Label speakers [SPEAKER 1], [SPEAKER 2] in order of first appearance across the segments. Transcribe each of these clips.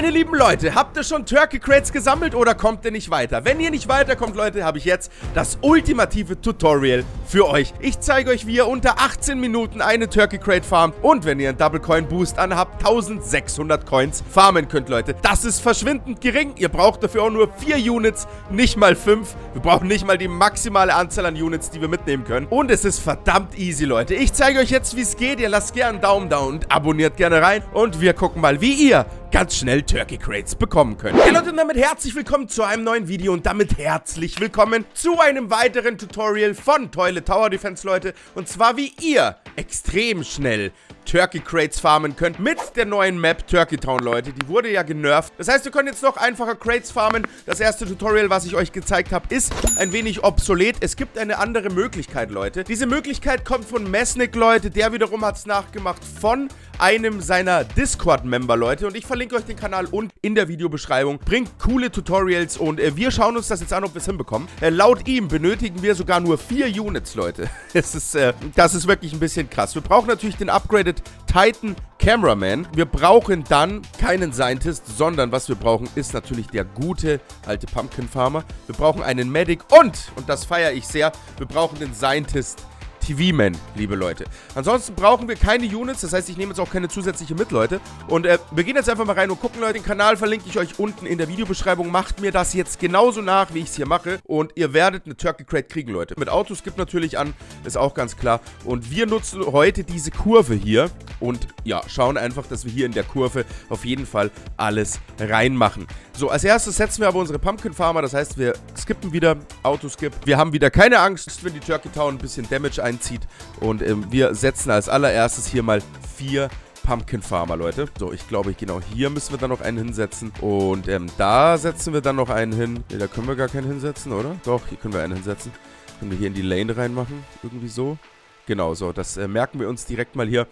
[SPEAKER 1] Meine lieben Leute, habt ihr schon Turkey Crates gesammelt oder kommt ihr nicht weiter? Wenn ihr nicht weiterkommt, Leute, habe ich jetzt das ultimative Tutorial für euch. Ich zeige euch, wie ihr unter 18 Minuten eine Turkey Crate farmt und wenn ihr einen Double Coin Boost anhabt, 1600 Coins farmen könnt, Leute. Das ist verschwindend gering. Ihr braucht dafür auch nur 4 Units, nicht mal 5. Wir brauchen nicht mal die maximale Anzahl an Units, die wir mitnehmen können. Und es ist verdammt easy, Leute. Ich zeige euch jetzt, wie es geht. Ihr lasst gerne einen Daumen da und abonniert gerne rein. Und wir gucken mal, wie ihr ganz schnell Turkey Crates bekommen könnt. Hey Leute, und damit herzlich willkommen zu einem neuen Video und damit herzlich willkommen zu einem weiteren Tutorial von Toilet Tower Defense, Leute. Und zwar wie ihr extrem schnell Turkey Crates farmen könnt mit der neuen Map Turkey Town, Leute. Die wurde ja genervt. Das heißt, ihr könnt jetzt noch einfacher Crates farmen. Das erste Tutorial, was ich euch gezeigt habe, ist ein wenig obsolet. Es gibt eine andere Möglichkeit, Leute. Diese Möglichkeit kommt von Mesnik, Leute. Der wiederum hat es nachgemacht von einem seiner Discord-Member, Leute. Und ich verlinke euch den Kanal unten in der Videobeschreibung. Bringt coole Tutorials und äh, wir schauen uns das jetzt an, ob wir es hinbekommen. Äh, laut ihm benötigen wir sogar nur vier Units, Leute. Das ist, äh, das ist wirklich ein bisschen krass. Wir brauchen natürlich den Upgraded Titan Cameraman. Wir brauchen dann keinen Scientist, sondern was wir brauchen, ist natürlich der gute alte Pumpkin Farmer. Wir brauchen einen Medic und, und das feiere ich sehr, wir brauchen den Scientist TV-Man, liebe Leute. Ansonsten brauchen wir keine Units, das heißt, ich nehme jetzt auch keine zusätzliche mit, Leute. Und äh, wir gehen jetzt einfach mal rein und gucken, Leute. Den Kanal verlinke ich euch unten in der Videobeschreibung. Macht mir das jetzt genauso nach, wie ich es hier mache. Und ihr werdet eine Turkey Crate kriegen, Leute. Mit Autos gibt natürlich an, ist auch ganz klar. Und wir nutzen heute diese Kurve hier. Und ja, schauen einfach, dass wir hier in der Kurve auf jeden Fall alles reinmachen. So, als erstes setzen wir aber unsere Pumpkin Farmer. Das heißt, wir skippen wieder, Autoskip. Wir haben wieder keine Angst, wenn die Turkey Town ein bisschen Damage einzieht. Und ähm, wir setzen als allererstes hier mal vier Pumpkin Farmer, Leute. So, ich glaube, genau hier müssen wir dann noch einen hinsetzen. Und ähm, da setzen wir dann noch einen hin. Ne, da können wir gar keinen hinsetzen, oder? Doch, hier können wir einen hinsetzen. Können wir hier in die Lane reinmachen. Irgendwie so. Genau, so. Das äh, merken wir uns direkt mal hier.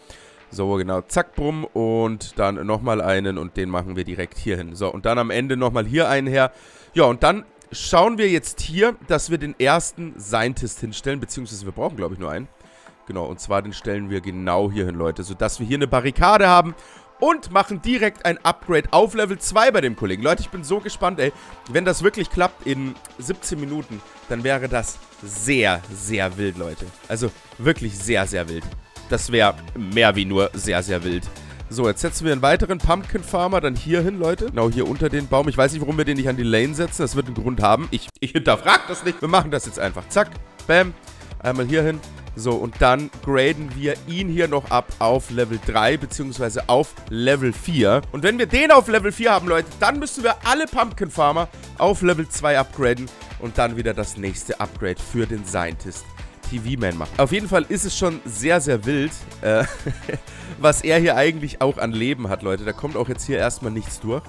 [SPEAKER 1] So, genau, zack, brumm und dann nochmal einen und den machen wir direkt hier hin. So, und dann am Ende nochmal hier einen her. Ja, und dann schauen wir jetzt hier, dass wir den ersten Scientist hinstellen, beziehungsweise wir brauchen, glaube ich, nur einen. Genau, und zwar den stellen wir genau hier hin, Leute, sodass wir hier eine Barrikade haben und machen direkt ein Upgrade auf Level 2 bei dem Kollegen. Leute, ich bin so gespannt, ey. Wenn das wirklich klappt in 17 Minuten, dann wäre das sehr, sehr wild, Leute. Also wirklich sehr, sehr wild. Das wäre mehr wie nur sehr, sehr wild. So, jetzt setzen wir einen weiteren Pumpkin Farmer dann hier hin, Leute. Genau hier unter den Baum. Ich weiß nicht, warum wir den nicht an die Lane setzen. Das wird einen Grund haben. Ich, ich hinterfrage das nicht. Wir machen das jetzt einfach. Zack, bam. Einmal hier hin. So, und dann graden wir ihn hier noch ab auf Level 3, beziehungsweise auf Level 4. Und wenn wir den auf Level 4 haben, Leute, dann müssen wir alle Pumpkin Farmer auf Level 2 upgraden. Und dann wieder das nächste Upgrade für den Scientist. TV-Man machen. Auf jeden Fall ist es schon sehr, sehr wild, äh, was er hier eigentlich auch an Leben hat, Leute. Da kommt auch jetzt hier erstmal nichts durch.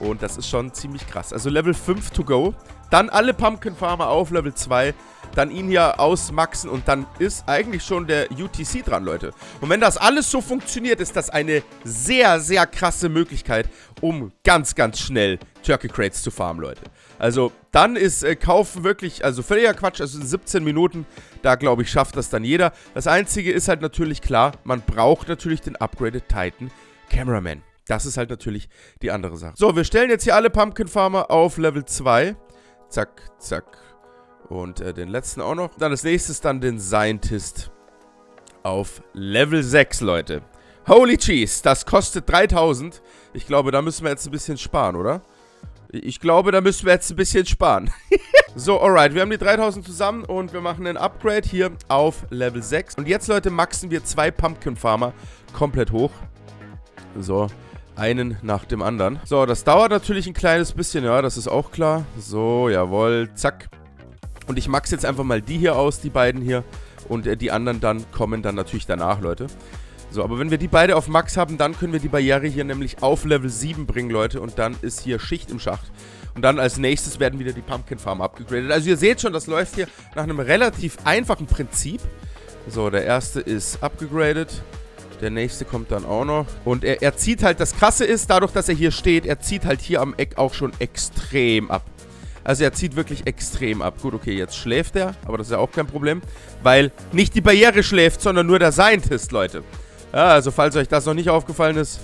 [SPEAKER 1] Und das ist schon ziemlich krass. Also Level 5 to go. Dann alle Pumpkin Farmer auf Level 2. Dann ihn hier ausmaxen und dann ist eigentlich schon der UTC dran, Leute. Und wenn das alles so funktioniert, ist das eine sehr, sehr krasse Möglichkeit, um ganz, ganz schnell Turkey Crates zu farmen, Leute. Also dann ist äh, Kauf wirklich, also völliger Quatsch, also in 17 Minuten, da glaube ich, schafft das dann jeder. Das Einzige ist halt natürlich klar, man braucht natürlich den Upgraded Titan Cameraman. Das ist halt natürlich die andere Sache. So, wir stellen jetzt hier alle Pumpkin Farmer auf Level 2. Zack, zack. Und äh, den letzten auch noch. Dann als nächstes dann den Scientist auf Level 6, Leute. Holy Cheese, das kostet 3000. Ich glaube, da müssen wir jetzt ein bisschen sparen, oder? Ich glaube, da müssen wir jetzt ein bisschen sparen. so, alright. Wir haben die 3000 zusammen und wir machen ein Upgrade hier auf Level 6. Und jetzt, Leute, maxen wir zwei Pumpkin Farmer komplett hoch. So, einen nach dem anderen. So, das dauert natürlich ein kleines bisschen, ja, das ist auch klar. So, jawohl, zack. Und ich max jetzt einfach mal die hier aus, die beiden hier. Und äh, die anderen dann kommen dann natürlich danach, Leute. So, aber wenn wir die beide auf Max haben, dann können wir die Barriere hier nämlich auf Level 7 bringen, Leute. Und dann ist hier Schicht im Schacht. Und dann als nächstes werden wieder die Pumpkin Farm abgegradet. Also ihr seht schon, das läuft hier nach einem relativ einfachen Prinzip. So, der erste ist abgegradet. Der nächste kommt dann auch noch. Und er, er zieht halt, das Krasse ist, dadurch, dass er hier steht, er zieht halt hier am Eck auch schon extrem ab. Also er zieht wirklich extrem ab. Gut, okay, jetzt schläft er, aber das ist ja auch kein Problem. Weil nicht die Barriere schläft, sondern nur der Scientist, Leute. Ja, also falls euch das noch nicht aufgefallen ist,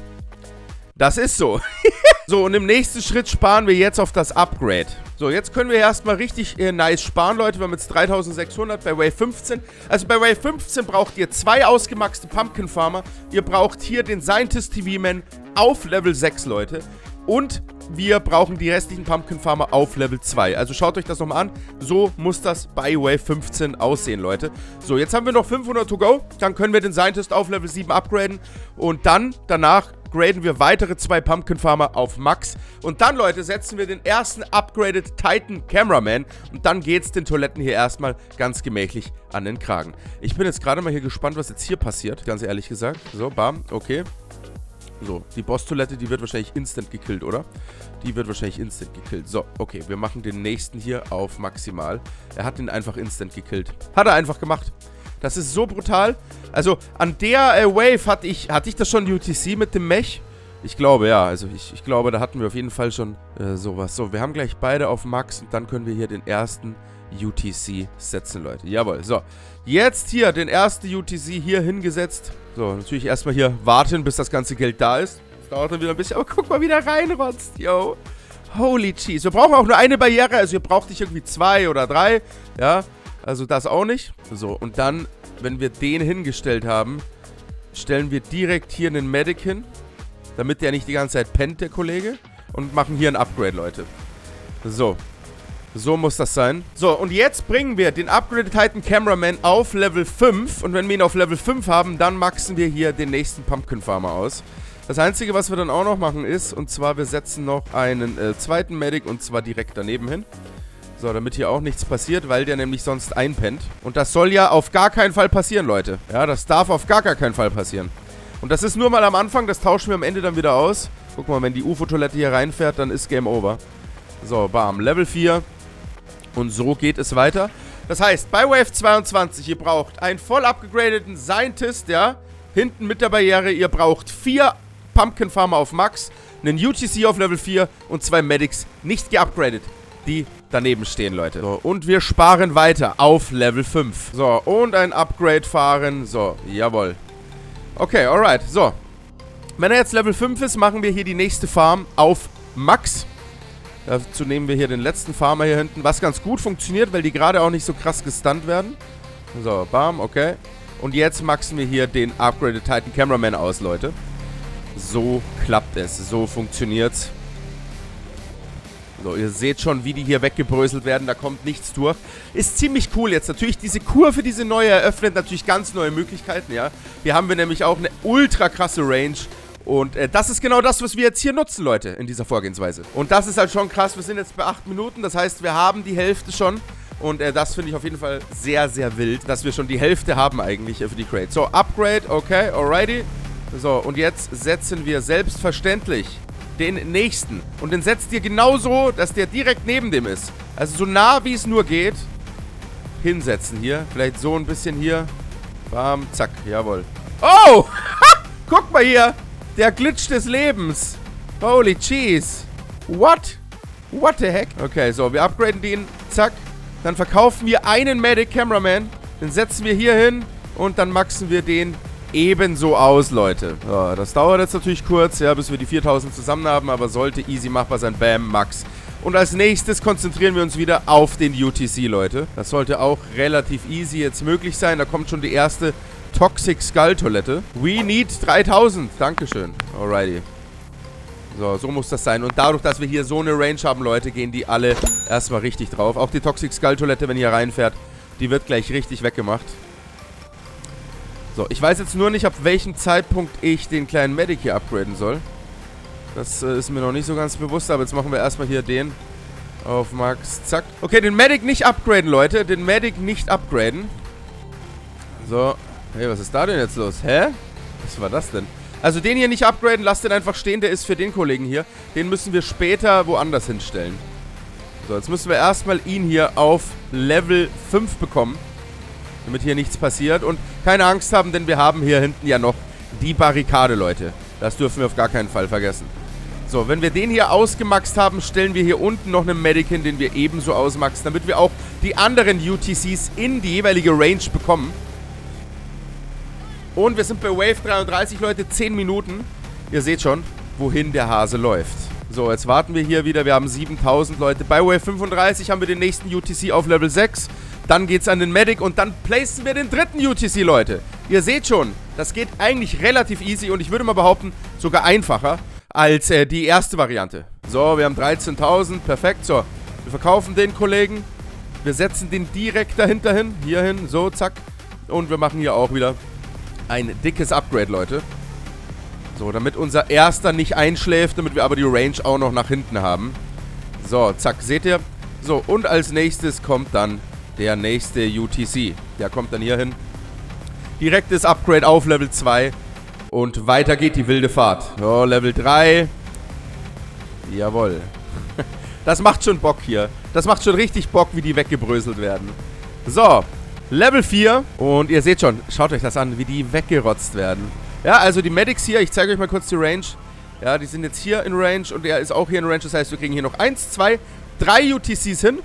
[SPEAKER 1] Das ist so. so, und im nächsten Schritt sparen wir jetzt auf das Upgrade. So, jetzt können wir erstmal richtig äh, nice sparen, Leute. Wir haben jetzt 3600 bei Wave 15. Also bei Wave 15 braucht ihr zwei ausgemaxte Pumpkin Farmer. Ihr braucht hier den Scientist TV Man auf Level 6, Leute. Und wir brauchen die restlichen Pumpkin Farmer auf Level 2. Also schaut euch das nochmal an. So muss das bei Wave 15 aussehen, Leute. So, jetzt haben wir noch 500 to go. Dann können wir den Scientist auf Level 7 upgraden. Und dann, danach, graden wir weitere zwei Pumpkin Farmer auf Max. Und dann, Leute, setzen wir den ersten Upgraded Titan Cameraman. Und dann geht's den Toiletten hier erstmal ganz gemächlich an den Kragen. Ich bin jetzt gerade mal hier gespannt, was jetzt hier passiert. Ganz ehrlich gesagt. So, bam, okay. So, die Boss-Toilette, die wird wahrscheinlich instant gekillt, oder? Die wird wahrscheinlich instant gekillt. So, okay, wir machen den nächsten hier auf maximal. Er hat ihn einfach instant gekillt. Hat er einfach gemacht. Das ist so brutal. Also, an der äh, Wave hatte ich, hatte ich das schon UTC mit dem Mech? Ich glaube, ja. Also, ich, ich glaube, da hatten wir auf jeden Fall schon äh, sowas. So, wir haben gleich beide auf Max und dann können wir hier den ersten UTC setzen, Leute. Jawohl. So, jetzt hier den ersten UTC hier hingesetzt. So, natürlich erstmal hier warten, bis das ganze Geld da ist. Das dauert dann wieder ein bisschen, aber guck mal, wie der reinrotzt, yo. Holy cheese. Wir brauchen auch nur eine Barriere, also ihr braucht nicht irgendwie zwei oder drei, ja. Also das auch nicht. So, und dann, wenn wir den hingestellt haben, stellen wir direkt hier einen Medic hin, damit der nicht die ganze Zeit pennt, der Kollege. Und machen hier ein Upgrade, Leute. So, so muss das sein. So, und jetzt bringen wir den Upgraded Titan Cameraman auf Level 5. Und wenn wir ihn auf Level 5 haben, dann maxen wir hier den nächsten Pumpkin Farmer aus. Das Einzige, was wir dann auch noch machen ist, und zwar wir setzen noch einen äh, zweiten Medic und zwar direkt daneben hin. So, damit hier auch nichts passiert, weil der nämlich sonst einpennt. Und das soll ja auf gar keinen Fall passieren, Leute. Ja, das darf auf gar, gar keinen Fall passieren. Und das ist nur mal am Anfang, das tauschen wir am Ende dann wieder aus. Guck mal, wenn die UFO-Toilette hier reinfährt, dann ist Game Over. So, bam, Level 4. Und so geht es weiter. Das heißt, bei Wave 22, ihr braucht einen voll abgegradeten Scientist, ja, hinten mit der Barriere. Ihr braucht vier Pumpkin Farmer auf Max, einen UTC auf Level 4 und zwei Medics nicht geupgradet, die daneben stehen, Leute. So, und wir sparen weiter auf Level 5. So, und ein Upgrade fahren. So, jawohl. Okay, alright. So. Wenn er jetzt Level 5 ist, machen wir hier die nächste Farm auf Max. Dazu nehmen wir hier den letzten Farmer hier hinten, was ganz gut funktioniert, weil die gerade auch nicht so krass gestunt werden. So, bam, okay. Und jetzt maxen wir hier den Upgraded Titan Cameraman aus, Leute. So klappt es, so funktioniert's. So, ihr seht schon, wie die hier weggebröselt werden. Da kommt nichts durch. Ist ziemlich cool jetzt. Natürlich, diese Kurve, diese neue eröffnet natürlich ganz neue Möglichkeiten, ja. Hier haben wir nämlich auch eine ultra krasse Range. Und äh, das ist genau das, was wir jetzt hier nutzen, Leute, in dieser Vorgehensweise. Und das ist halt schon krass. Wir sind jetzt bei 8 Minuten. Das heißt, wir haben die Hälfte schon. Und äh, das finde ich auf jeden Fall sehr, sehr wild, dass wir schon die Hälfte haben eigentlich äh, für die Crate. So, Upgrade, okay, alrighty. So, und jetzt setzen wir selbstverständlich den nächsten. Und den setzt ihr genauso, dass der direkt neben dem ist. Also so nah, wie es nur geht. Hinsetzen hier. Vielleicht so ein bisschen hier. Bam, zack, jawohl. Oh! Guck mal hier. Der Glitch des Lebens. Holy cheese. What? What the heck? Okay, so, wir upgraden den. Zack. Dann verkaufen wir einen Medic Cameraman. Den setzen wir hier hin. Und dann maxen wir den ebenso aus, Leute. So, das dauert jetzt natürlich kurz, ja, bis wir die 4000 zusammen haben. Aber sollte easy machbar sein. Bam, Max. Und als nächstes konzentrieren wir uns wieder auf den UTC, Leute. Das sollte auch relativ easy jetzt möglich sein. Da kommt schon die erste Toxic Skull Toilette. We need 3000. Dankeschön. Alrighty. So, so muss das sein. Und dadurch, dass wir hier so eine Range haben, Leute, gehen die alle erstmal richtig drauf. Auch die Toxic Skull Toilette, wenn ihr reinfährt, die wird gleich richtig weggemacht. So, ich weiß jetzt nur nicht, ab welchem Zeitpunkt ich den kleinen Medic hier upgraden soll. Das äh, ist mir noch nicht so ganz bewusst, aber jetzt machen wir erstmal hier den auf Max. Zack. Okay, den Medic nicht upgraden, Leute. Den Medic nicht upgraden. So, Hey, was ist da denn jetzt los? Hä? Was war das denn? Also den hier nicht upgraden, lasst den einfach stehen. Der ist für den Kollegen hier. Den müssen wir später woanders hinstellen. So, jetzt müssen wir erstmal ihn hier auf Level 5 bekommen. Damit hier nichts passiert. Und keine Angst haben, denn wir haben hier hinten ja noch die Barrikade, Leute. Das dürfen wir auf gar keinen Fall vergessen. So, wenn wir den hier ausgemaxt haben, stellen wir hier unten noch einen Medic hin, den wir ebenso ausmaxen, damit wir auch die anderen UTCs in die jeweilige Range bekommen. Und wir sind bei Wave 33, Leute. 10 Minuten. Ihr seht schon. wohin der Hase läuft. So, jetzt warten wir hier wieder. Wir haben 7000 Leute. Bei Wave 35 haben wir den nächsten UTC auf Level 6. Dann geht's an den Medic und dann placen wir den dritten UTC, Leute. Ihr seht schon, das geht eigentlich relativ easy und ich würde mal behaupten, sogar einfacher als äh, die erste Variante. So, wir haben 13.000. Perfekt. So, wir verkaufen den Kollegen. Wir setzen den direkt dahinter hin. Hier hin. So, zack. Und wir machen hier auch wieder ein dickes Upgrade, Leute. So, damit unser erster nicht einschläft, damit wir aber die Range auch noch nach hinten haben. So, zack, seht ihr? So, und als nächstes kommt dann der nächste UTC. Der kommt dann hier hin. Direktes Upgrade auf Level 2. Und weiter geht die wilde Fahrt. So, Level 3. Jawohl. Das macht schon Bock hier. Das macht schon richtig Bock, wie die weggebröselt werden. So, Level 4. Und ihr seht schon, schaut euch das an, wie die weggerotzt werden. Ja, also die Medics hier, ich zeige euch mal kurz die Range. Ja, die sind jetzt hier in Range und er ist auch hier in Range. Das heißt, wir kriegen hier noch 1, 2, 3 UTCs hin.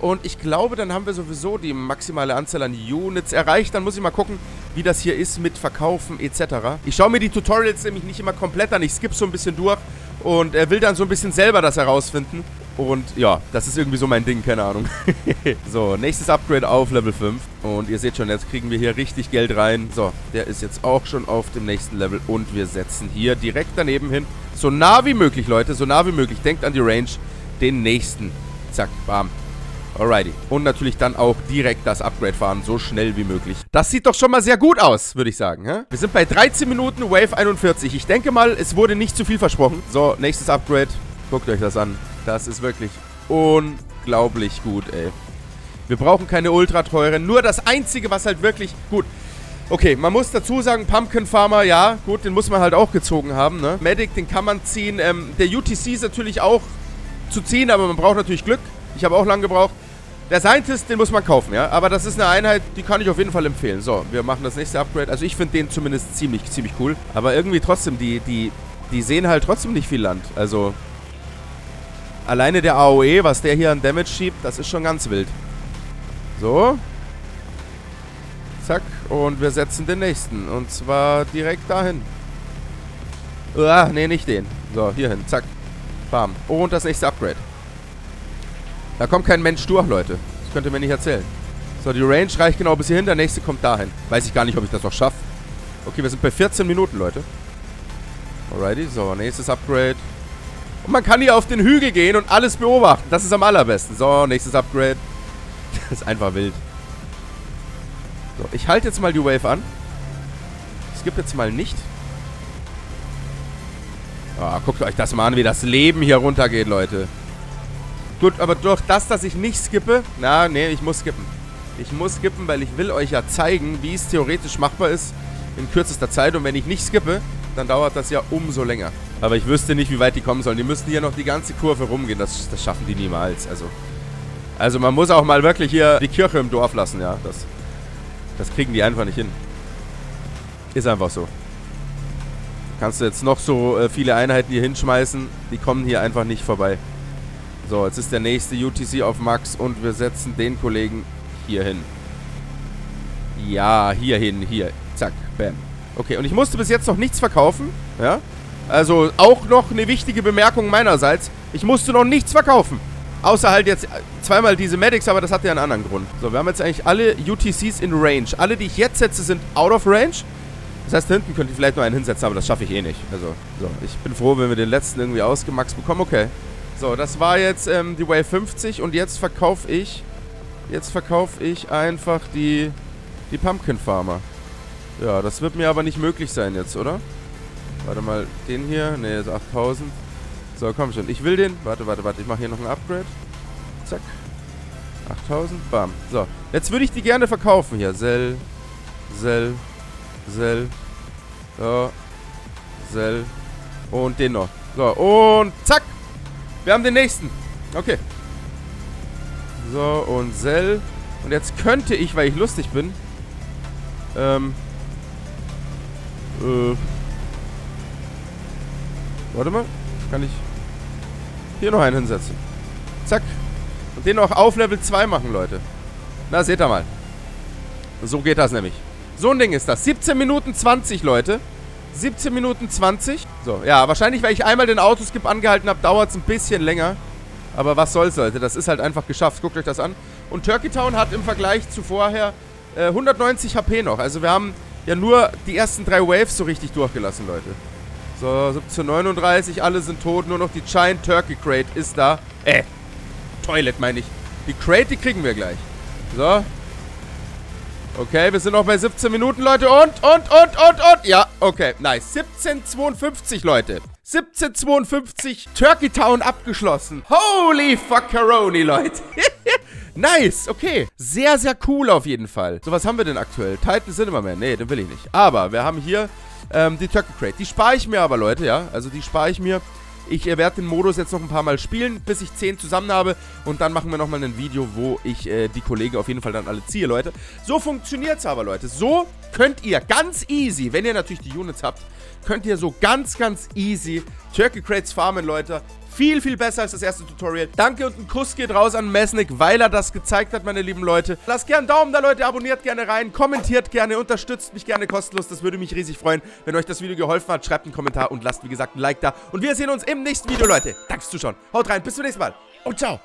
[SPEAKER 1] Und ich glaube, dann haben wir sowieso die maximale Anzahl an Units erreicht. Dann muss ich mal gucken, wie das hier ist mit Verkaufen etc. Ich schaue mir die Tutorials nämlich nicht immer komplett an. Ich skippe so ein bisschen durch und er will dann so ein bisschen selber das herausfinden. Und ja, das ist irgendwie so mein Ding, keine Ahnung. so, nächstes Upgrade auf Level 5. Und ihr seht schon, jetzt kriegen wir hier richtig Geld rein. So, der ist jetzt auch schon auf dem nächsten Level. Und wir setzen hier direkt daneben hin, so nah wie möglich, Leute, so nah wie möglich. Denkt an die Range, den nächsten. Zack, bam. Alrighty. Und natürlich dann auch direkt das Upgrade fahren, so schnell wie möglich. Das sieht doch schon mal sehr gut aus, würde ich sagen. Hä? Wir sind bei 13 Minuten Wave 41. Ich denke mal, es wurde nicht zu viel versprochen. So, nächstes Upgrade. Guckt euch das an. Das ist wirklich unglaublich gut, ey. Wir brauchen keine ultra teuren. Nur das Einzige, was halt wirklich... Gut, Okay, man muss dazu sagen, Pumpkin Farmer, ja, gut, den muss man halt auch gezogen haben, ne? Medic, den kann man ziehen. Ähm, der UTC ist natürlich auch zu ziehen, aber man braucht natürlich Glück. Ich habe auch lange gebraucht. Der Scientist, den muss man kaufen, ja. Aber das ist eine Einheit, die kann ich auf jeden Fall empfehlen. So, wir machen das nächste Upgrade. Also ich finde den zumindest ziemlich, ziemlich cool. Aber irgendwie trotzdem, die, die, die sehen halt trotzdem nicht viel Land. Also, alleine der AOE, was der hier an Damage schiebt, das ist schon ganz wild. So. Zack. Und wir setzen den nächsten. Und zwar direkt dahin. Ah, nee, nicht den. So, hier hin. Zack. Bam. Und das nächste Upgrade. Da kommt kein Mensch durch, Leute. Das könnt ihr mir nicht erzählen. So, die Range reicht genau bis hierhin. Der nächste kommt dahin. Weiß ich gar nicht, ob ich das noch schaffe. Okay, wir sind bei 14 Minuten, Leute. Alrighty, so, nächstes Upgrade. Und man kann hier auf den Hügel gehen und alles beobachten. Das ist am allerbesten. So, nächstes Upgrade. Das ist einfach wild. So, ich halte jetzt mal die Wave an. Es gibt jetzt mal nicht. Oh, guckt euch das mal an, wie das Leben hier runtergeht, Leute. Gut, aber durch das, dass ich nicht skippe... Na, nee, ich muss skippen. Ich muss skippen, weil ich will euch ja zeigen, wie es theoretisch machbar ist in kürzester Zeit. Und wenn ich nicht skippe, dann dauert das ja umso länger. Aber ich wüsste nicht, wie weit die kommen sollen. Die müssten hier noch die ganze Kurve rumgehen. Das, das schaffen die niemals. Also, also man muss auch mal wirklich hier die Kirche im Dorf lassen, ja. Das, das kriegen die einfach nicht hin. Ist einfach so. Kannst du jetzt noch so äh, viele Einheiten hier hinschmeißen, die kommen hier einfach nicht vorbei. So, jetzt ist der nächste UTC auf Max und wir setzen den Kollegen hier hin. Ja, hier hin, hier. Zack, bam. Okay, und ich musste bis jetzt noch nichts verkaufen. Ja. Also auch noch eine wichtige Bemerkung meinerseits. Ich musste noch nichts verkaufen. Außer halt jetzt zweimal diese Medics, aber das hat ja einen anderen Grund. So, wir haben jetzt eigentlich alle UTCs in Range. Alle, die ich jetzt setze, sind out of range. Das heißt, hinten könnte ich vielleicht noch einen hinsetzen, aber das schaffe ich eh nicht. Also, so, ich bin froh, wenn wir den letzten irgendwie ausgemaxt bekommen. Okay. So, das war jetzt ähm, die Wave 50 und jetzt verkaufe ich, jetzt verkaufe ich einfach die, die Pumpkin Farmer. Ja, das wird mir aber nicht möglich sein jetzt, oder? Warte mal, den hier, ne, ist 8000. So, komm schon, ich will den, warte, warte, warte, ich mache hier noch ein Upgrade. Zack. 8000, bam. So, jetzt würde ich die gerne verkaufen hier. Sell, Sell, Sell, so, Sell und den noch. So, und zack. Wir haben den nächsten. Okay. So, und Sell. Und jetzt könnte ich, weil ich lustig bin, ähm, äh, warte mal. Kann ich hier noch einen hinsetzen. Zack. Und den noch auf Level 2 machen, Leute. Na, seht ihr mal. So geht das nämlich. So ein Ding ist das. 17 Minuten 20, Leute. 17 Minuten 20. So, ja, wahrscheinlich, weil ich einmal den Autoskip angehalten habe, dauert es ein bisschen länger. Aber was soll's, Leute. Das ist halt einfach geschafft. Guckt euch das an. Und Turkey Town hat im Vergleich zu vorher äh, 190 HP noch. Also wir haben ja nur die ersten drei Waves so richtig durchgelassen, Leute. So, 1739, alle sind tot. Nur noch die Giant Turkey Crate ist da. Äh, Toilet meine ich. Die Crate, die kriegen wir gleich. So. Okay, wir sind noch bei 17 Minuten, Leute. Und, und, und, und, und. Ja, okay, nice. 1752, Leute. 1752 Turkey Town abgeschlossen. Holy fuckeroni, Leute. nice, okay. Sehr, sehr cool auf jeden Fall. So, was haben wir denn aktuell? Titan Cinemaman. Nee, den will ich nicht. Aber wir haben hier ähm, die Turkey Crate. Die spare ich mir aber, Leute, ja. Also die spare ich mir ich äh, werde den Modus jetzt noch ein paar Mal spielen, bis ich 10 zusammen habe. Und dann machen wir nochmal ein Video, wo ich äh, die Kollegen auf jeden Fall dann alle ziehe, Leute. So funktioniert es aber, Leute. So könnt ihr ganz easy, wenn ihr natürlich die Units habt, könnt ihr so ganz, ganz easy Turkey Crates farmen, Leute. Viel, viel besser als das erste Tutorial. Danke und ein Kuss geht raus an Mesnik, weil er das gezeigt hat, meine lieben Leute. Lasst gerne einen Daumen da, Leute. Abonniert gerne rein. Kommentiert gerne. Unterstützt mich gerne kostenlos. Das würde mich riesig freuen. Wenn euch das Video geholfen hat, schreibt einen Kommentar und lasst, wie gesagt, ein Like da. Und wir sehen uns im nächsten Video, Leute. Danke fürs Zuschauen. Haut rein. Bis zum nächsten Mal. Und ciao.